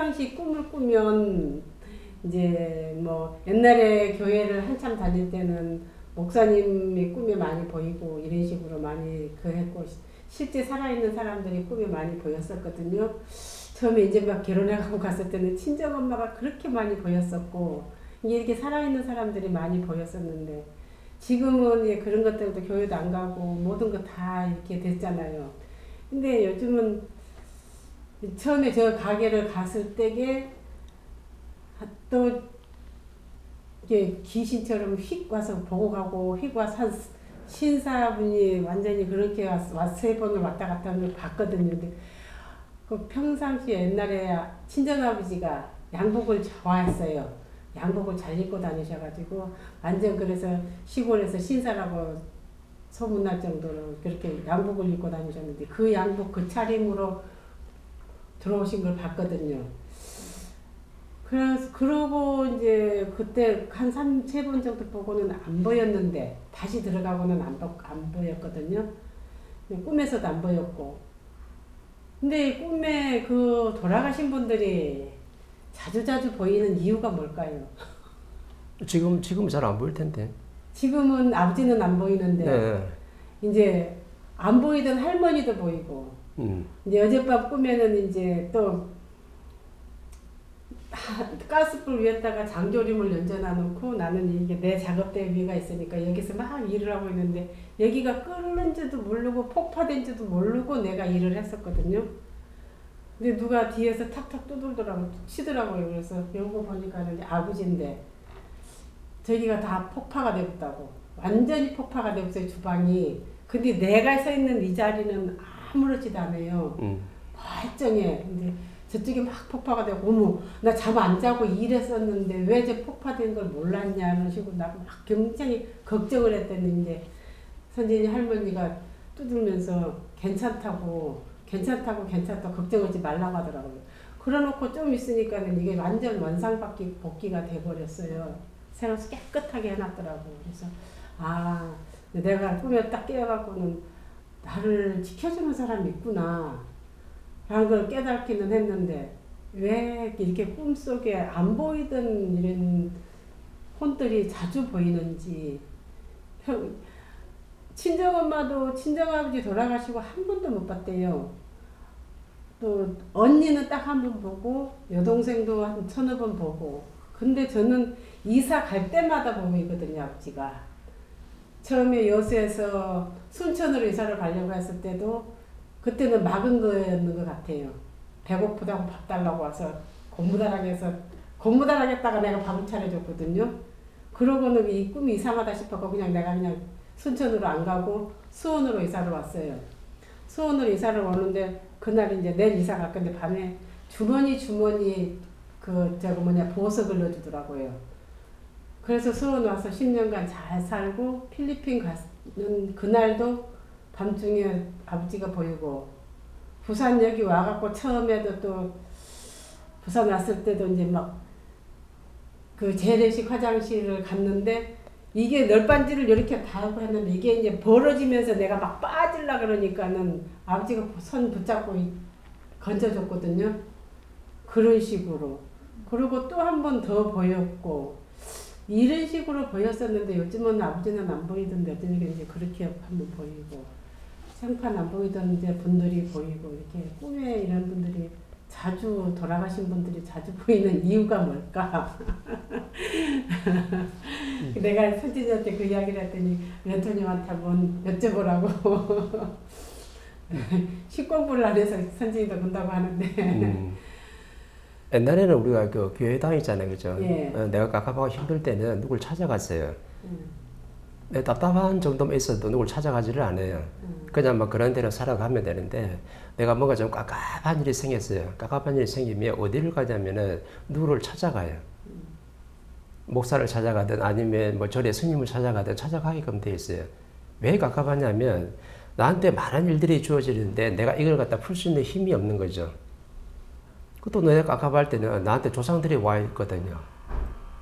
평상시 꿈을 꾸면 이제 뭐 옛날에 교회를 한참 다닐 때는 목사님이 꿈에 많이 보이고 이런 식으로 많이 그 했고 실제 살아있는 사람들이 꿈에 많이 보였었거든요. 처음에 이제 막 결혼해가고 갔을 때는 친정엄마가 그렇게 많이 보였었고 이렇게 살아있는 사람들이 많이 보였었는데 지금은 예, 그런 것들도 교회도 안 가고 모든 거 다 이렇게 됐잖아요. 근데 요즘은 처음에 저 가게를 갔을 때게 또 이게 귀신처럼 휙 와서 보고 가고 휙 와서 신사분이 완전히 그렇게 와세 번을 왔다 갔다 하는 걸 봤거든요. 그 평상시 옛날에 친정아버지가 양복을 좋아했어요. 양복을 잘 입고 다니셔가지고 완전 그래서 시골에서 신사라고 소문날 정도로 그렇게 양복을 입고 다니셨는데 그 양복 그 차림으로 들어오신 걸 봤거든요. 그래서 그러고 이제 그때 한 3, 세 번 정도 보고는 안 보였는데 다시 들어가고는 안, 안 보였거든요. 꿈에서도 안 보였고. 근데 꿈에 그 돌아가신 분들이 자주 자주 보이는 이유가 뭘까요? 지금 지금 잘 안 보일 텐데. 지금은 아버지는 안 보이는데 네. 이제 안 보이던 할머니도 보이고 음. 이제 어젯밤 꿈에는 이제 또 가스불 위에다가 장조림을 얹어놔 놓고 나는 이게 내 작업대 위가 있으니까 여기서 막 일을 하고 있는데 여기가 끓는지도 모르고 폭파된지도 모르고 내가 일을 했었거든요. 근데 누가 뒤에서 탁탁 두들더라고 치더라고요. 그래서 요거 보니까는 아버지인데 저기가 다 폭파가 되었다고 완전히 폭파가 되었어요 주방이. 근데 내가 서 있는 이 자리는 아무렇지도 않아요. 음. 멀쩡해. 근데 저쪽에 막 폭파가 되고 어머 나 잠 안 자고 일했었는데 왜 저 폭파된 걸 몰랐냐는 식으로 나 막 굉장히 걱정을 했더니 선진이 할머니가 두들면서 괜찮다고 괜찮다고 괜찮다고 걱정하지 말라고 하더라고요. 그래놓고 좀 있으니까는 이게 완전 원상복귀 복귀가 돼버렸어요. 새로 깨끗하게 해놨더라고. 그래서 아 내가 꿈에 딱 깨어갖고는 나를 지켜주는 사람이 있구나. 라는 걸 깨닫기는 했는데 왜 이렇게 꿈속에 안 보이던 이런 혼들이 자주 보이는지 친정엄마도 친정아버지 돌아가시고 한 번도 못 봤대요. 또 언니는 딱 한 번 보고 여동생도 한 서너 번 보고 근데 저는 이사 갈 때마다 보이거든요 아버지가 처음에 여수에서 순천으로 이사를 가려고 했을 때도 그때는 막은 거였는 것 같아요. 배고프다고 밥 달라고 와서 공부다라게 해서 공부다라겠다가 내가 밥을 차려줬거든요. 그러고는 이 꿈이 이상하다 싶어서 그냥 내가 그냥 순천으로 안 가고 수원으로 이사를 왔어요. 수원으로 이사를 오는데 그날 이제 내일 이사 갈 건데 밤에 주머니 주머니 그 저거 뭐냐 보석을 넣어주더라고요. 그래서 수원 와서 10년간 잘 살고 필리핀 가는 그날도 밤중에 아버지가 보이고 부산 여기 와갖고 처음에도 또 부산 왔을 때도 이제 막 그 재래식 화장실을 갔는데 이게 널빤지를 이렇게 다 하고 했는데 이게 이제 벌어지면서 내가 막 빠질라 그러니까는 아버지가 손 붙잡고 건져줬거든요. 그런 식으로. 그리고 또 한 번 더 보였고 이런 식으로 보였었는데 요즘은 아버지는 안 보이던데 어떤 이제 그렇게 한번 보이고 생판 안 보이던 이제 분들이 보이고 이렇게 꿈에 이런 분들이 자주 돌아가신 분들이 자주 보이는 이유가 뭘까? 내가 선지자한테 그 이야기를 했더니 멘토님한테 한번 여쭤보라고 식공부를 안 해서 선지도 본다고 하는데 음. 옛날에는 우리가 그 교회 다니잖아요, 그죠? 예. 어, 내가 깝깝하고 힘들 때는 누굴 찾아갔어요. 음. 내 답답한 정도만 있어도 누굴 찾아가지를 않아요. 음. 그냥 뭐 그런 대로 살아가면 되는데 내가 뭔가 좀 깝깝한 일이 생겼어요. 깝깝한 일이 생기면 어디를 가냐면은 누구를 찾아가요. 음. 목사를 찾아가든 아니면 뭐 절에 스님을 찾아가든 찾아가게끔 돼 있어요. 왜 깝깝하냐면 나한테 많은 일들이 주어지는데 내가 이걸 갖다 풀 수 있는 힘이 없는 거죠. 그것도 내가 깝깝할 때는 나한테 조상들이 와 있거든요.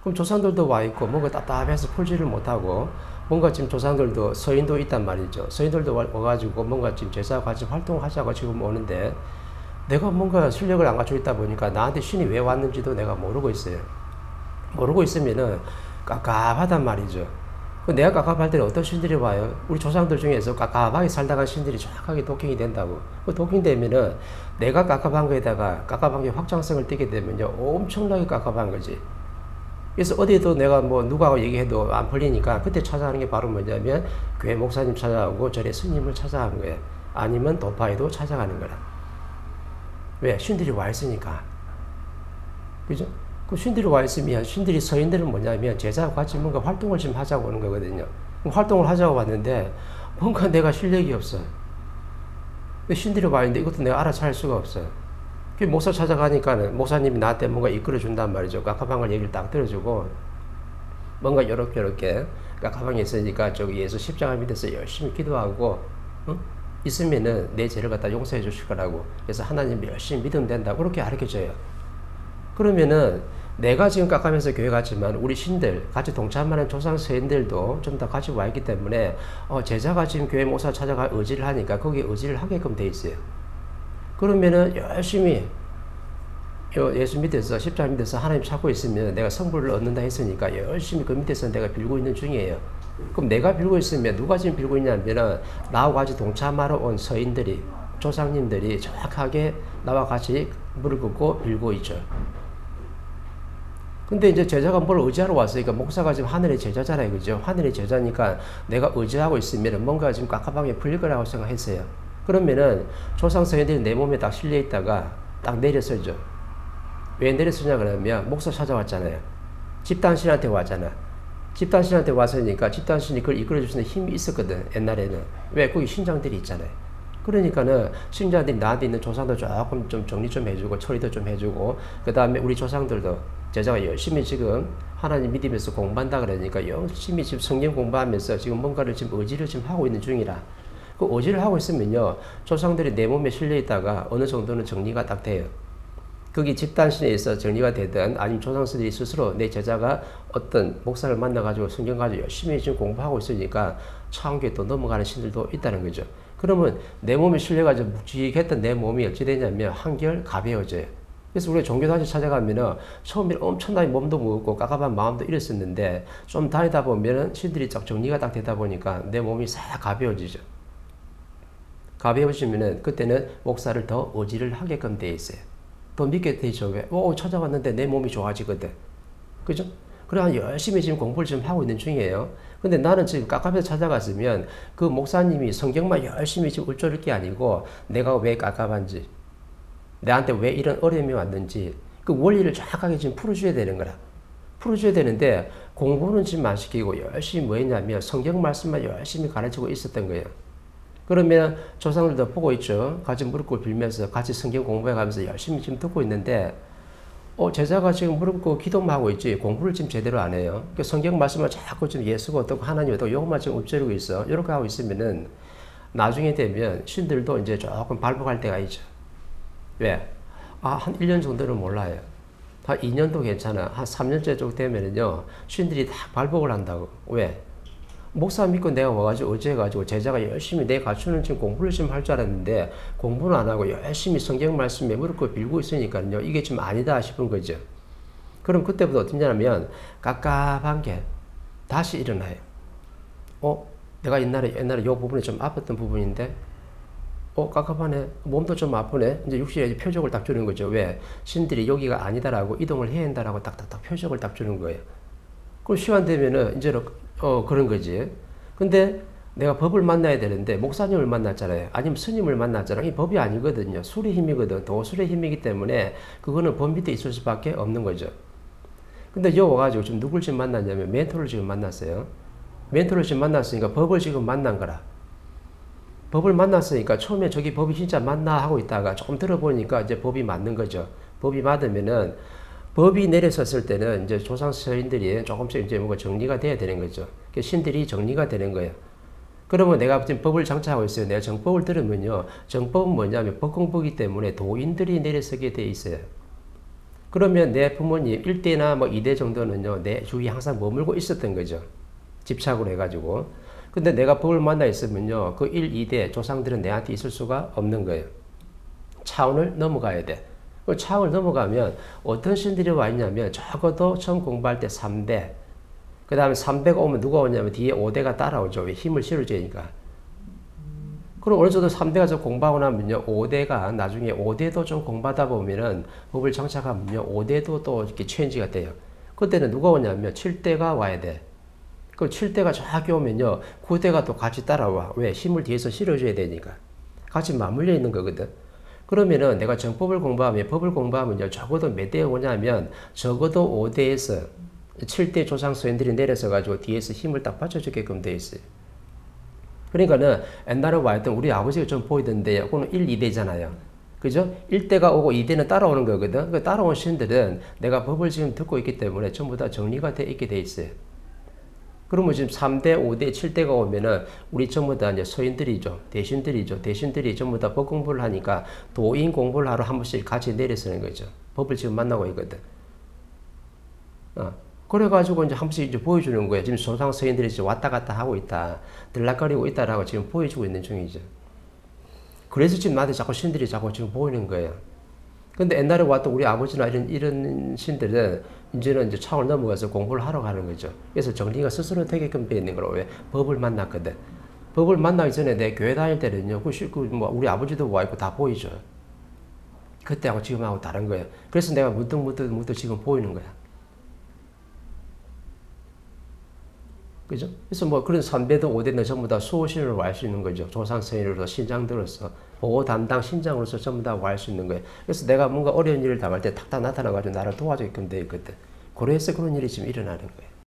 그럼 조상들도 와 있고 뭔가 답답해서 풀지를 못하고 뭔가 지금 조상들도 서인도 있단 말이죠. 서인들도 와가지고 뭔가 지금 제사 같이 활동하자고 지금 오는데 내가 뭔가 실력을 안 갖추고 있다 보니까 나한테 신이 왜 왔는지도 내가 모르고 있어요. 모르고 있으면은 깝깝하단 말이죠. 그 내가 깝깝할 때는 어떤 신들이 와요? 우리 조상들 중에서 깝깝하게 살다가 신들이 정확하게 도킹이 된다고. 그 도킹되면은 내가 깝깝한 거에다가 깝깝한 게 확장성을 띠게 되면요. 엄청나게 깝깝한 거지. 그래서 어디에도 내가 뭐 누구하고 얘기해도 안 풀리니까 그때 찾아가는 게 바로 뭐냐면 교회 목사님 찾아가고 절에 스님을 찾아가는 거예요. 아니면 도파에도 찾아가는 거라. 왜? 신들이 와 있으니까. 그죠? 그 신들이 와 있으면 신들이 서인들은 뭐냐면 제자와 같이 뭔가 활동을 좀 하자고 하는 거거든요. 활동을 하자고 왔는데 뭔가 내가 실력이 없어. 신들이 와 있는데 이것도 내가 알아서 할 수가 없어요. 그 목사 찾아가니까는 목사님이 나한테 뭔가 이끌어 준단 말이죠. 걸 얘기를 딱 들어주고 뭔가 요렇게 요렇게 게 있으니까 저기 예수 십자가 밑에서 열심히 기도하고 응? 있으면은 내 죄를 갖다 용서해 주실 거라고 그래서 하나님 열심히 믿으면 된다 그렇게 가르쳐줘요. 그러면은 내가 지금 깎아면서 교회 갔지만 우리 신들 같이 동참하는 조상 서인들도 좀더 같이 와 있기 때문에 어, 제자가 지금 교회 목사 찾아가 의지를 하니까 거기에 의지를 하게끔 돼 있어요. 그러면은 열심히 예수 밑에서 십자가 밑에서 하나님 찾고 있으면 내가 성불을 얻는다 했으니까 열심히 그 밑에서 내가 빌고 있는 중이에요. 그럼 내가 빌고 있으면 누가 지금 빌고 있냐면은 나와 같이 동참하러 온 서인들이 조상님들이 정확하게 나와 같이 무릎 꿇고 빌고 있죠. 근데 이제 제자가 뭘 의지하러 왔으니까 목사가 지금 하늘의 제자잖아요. 그죠? 하늘의 제자니까 내가 의지하고 있으면 뭔가 지금 깝깝하게 풀릴 거라고 생각했어요. 그러면은 조상 서인들이 내 몸에 딱 실려 있다가 딱 내려서죠. 왜 내렸으냐 그러면 목사 찾아왔잖아요. 집단신한테 왔잖아. 집단신한테 왔으니까 집단신이 그걸 이끌어줄 수 힘이 있었거든. 옛날에는. 왜? 거기 신장들이 있잖아요. 그러니까는 신자들이 나한테 있는 조상도 조금 좀 정리 좀 해주고 처리도 좀 해주고 그 다음에 우리 조상들도 제자가 열심히 지금 하나님 믿으면서 공부한다 그러니까 열심히 지금 성경 공부하면서 지금 뭔가를 지금 의지를 지금 하고 있는 중이라 그 의지를 하고 있으면요 조상들이 내 몸에 실려 있다가 어느 정도는 정리가 딱 돼요. 거기 집단신에서 정리가 되든 아니면 조상들이 스스로 내 제자가 어떤 목사를 만나가지고 성경 가지고 열심히 지금 공부하고 있으니까 차원교에 또 넘어가는 신들도 있다는 거죠. 그러면 내 몸에 실려가지고 묵직했던 내 몸이 어찌 되냐면 한결 가벼워져요. 그래서 우리가 종교 단체 찾아가면은 처음에 엄청나게 몸도 무겁고 깝깝한 마음도 이랬었는데 좀 다니다 보면은 신들이 딱 정리가 딱 되다 보니까 내 몸이 싹 가벼워지죠. 가벼워지면은 그때는 목사를 더 의지를 하게끔 돼 있어요. 더 믿게 되죠. 왜? 오, 찾아왔는데 내 몸이 좋아지거든. 그죠? 그래, 열심히 지금 공부를 좀 하고 있는 중이에요. 근데 나는 지금 깝깝해서 찾아갔으면 그 목사님이 성경만 열심히 지금 울조릴 게 아니고 내가 왜 깝깝한지, 내한테 왜 이런 어려움이 왔는지 그 원리를 정확하게 지금 풀어줘야 되는 거라. 풀어줘야 되는데 공부는 지금 안 시키고 열심히 뭐 했냐면 성경 말씀만 열심히 가르치고 있었던 거예요. 그러면 조상들도 보고 있죠. 같이 무릎 꿇고 빌면서 같이 성경 공부해 가면서 열심히 지금 듣고 있는데 어, 제자가 지금 무릎 꿇고 기도만 하고 있지 공부를 지금 제대로 안 해요. 그 성경 말씀을 자꾸 지금 예수가 어떻고 하나님 어떻고 요것만 지금 읊조리고 있어. 이렇게 하고 있으면은 나중에 되면 신들도 이제 조금 발복할 때가 있죠. 왜? 아, 한 1년 정도는 몰라요. 한 2년도 괜찮아. 한 3년째 쪽 되면은요, 신들이 다 발복을 한다고. 왜? 목사 믿고 내가 와가지고 어제가지고 제자가 열심히 내 갖추는 지금 공부를 좀할줄 알았는데 공부는 안 하고 열심히 성경 말씀에 무릎 꿇고 빌고 있으니까요. 이게 좀 아니다 싶은 거죠. 그럼 그때부터 어떻냐면 깝깝한 게 다시 일어나요. 어? 내가 옛날에 옛날에 요 부분이 좀 아팠던 부분인데? 어? 깝깝하네. 몸도 좀 아프네. 이제 육신에 표적을 딱 주는 거죠. 왜? 신들이 여기가 아니다라고 이동을 해야 한다라고 딱딱딱 표적을 딱 주는 거예요 그럼 시간 되면은 이제 어, 그런 거지. 근데 내가 법을 만나야 되는데 목사님을 만났잖아요. 아니면 스님을 만났잖아요. 이 법이 아니거든요. 술의 힘이거든. 도술의 힘이기 때문에 그거는 법 밑에 있을 수밖에 없는 거죠. 근데 여기 와가지고 지금 누굴 지금 만났냐면 멘토를 지금 만났어요. 멘토를 지금 만났으니까 법을 지금 만난 거라. 법을 만났으니까 처음에 저기 법이 진짜 맞나 하고 있다가 조금 들어보니까 이제 법이 맞는 거죠. 법이 맞으면은 법이 내려섰을 때는 이제 조상 서인들이 조금씩 이제 뭐가 정리가 돼야 되는 거죠. 신들이 정리가 되는 거예요. 그러면 내가 지금 법을 장착하고 있어요. 내가 정법을 들으면요. 정법은 뭐냐면 법공법이기 때문에 도인들이 내려서게 돼 있어요. 그러면 내 부모님 1대나 뭐 2대 정도는요. 내 주위에 항상 머물고 있었던 거죠. 집착으로 해가지고. 근데 내가 법을 만나 있으면요. 그 1, 2대 조상들은 내한테 있을 수가 없는 거예요. 차원을 넘어가야 돼. 그 차원을 넘어가면 어떤 신들이 와 있냐면 적어도 처음 공부할 때 3대, 그 다음에 3대가 오면 누가 오냐면 뒤에 5대가 따라오죠. 왜 힘을 실어주니까. 그럼 어느 정도 3대가 좀 공부하고 나면요. 5대가 나중에 5대도 좀 공부하다 보면은 법을 정착하면요. 5대도 또 이렇게 체인지가 돼요. 그때는 누가 오냐면 7대가 와야 돼. 그 7대가 정확히 오면요. 9대가 또 같이 따라와. 왜? 힘을 뒤에서 실어줘야 되니까. 같이 맞물려 있는 거거든. 그러면은 내가 정법을 공부하면, 법을 공부하면요. 적어도 몇 대에 오냐면 적어도 5대에서 7대 조상 소인들이 내려서 가지고 뒤에서 힘을 딱 받쳐주게끔 돼 있어요. 그러니까는 옛날에 와있던 우리 아버지가 좀 보이던데, 그거는 1, 2대잖아요. 그죠? 1대가 오고 2대는 따라오는 거거든. 그 따라온 신들은 내가 법을 지금 듣고 있기 때문에 전부 다 정리가 돼 있게 돼 있어요. 그러면 지금 3대, 5대, 7대가 오면은 우리 전부 다 이제 서인들이죠. 대신들이죠. 대신들이 전부 다 법 공부를 하니까 도인 공부를 하러 한 번씩 같이 내려서는 거죠. 법을 지금 만나고 있거든. 어. 그래가지고 이제 한 번씩 이제 보여주는 거예요. 지금 소상 서인들이 지금 왔다 갔다 하고 있다. 들락거리고 있다라고 지금 보여주고 있는 중이죠. 그래서 지금 나한테 자꾸 신들이 자꾸 지금 보이는 거예요. 근데 옛날에 왔던 우리 아버지나 이런, 이런 신들은 이제는 이제 차원을 넘어가서 공부를 하러 가는 거죠. 그래서 정리가 스스로 되게끔 돼 있는 거로 왜 법을 만났거든. 법을 만나기 전에 내 교회 다닐 때는요, 그, 시- 그, 뭐, 우리 아버지도 와 있고 다 보이죠. 그때하고 지금하고 다른 거예요. 그래서 내가 문득 문득 문득 지금 보이는 거야. 그죠? 그래서 뭐 그런 선배도 5대는 전부 다 수호신으로 알수 있는 거죠. 조상생으로서 신장들로서 보호 담당 신장으로서 전부 다알수 있는 거예요. 그래서 내가 뭔가 어려운 일을 당할 때 탁탁 나타나가지고 나를 도와주게끔 돼 있거든. 그래서 그런 일이 지금 일어나는 거예요.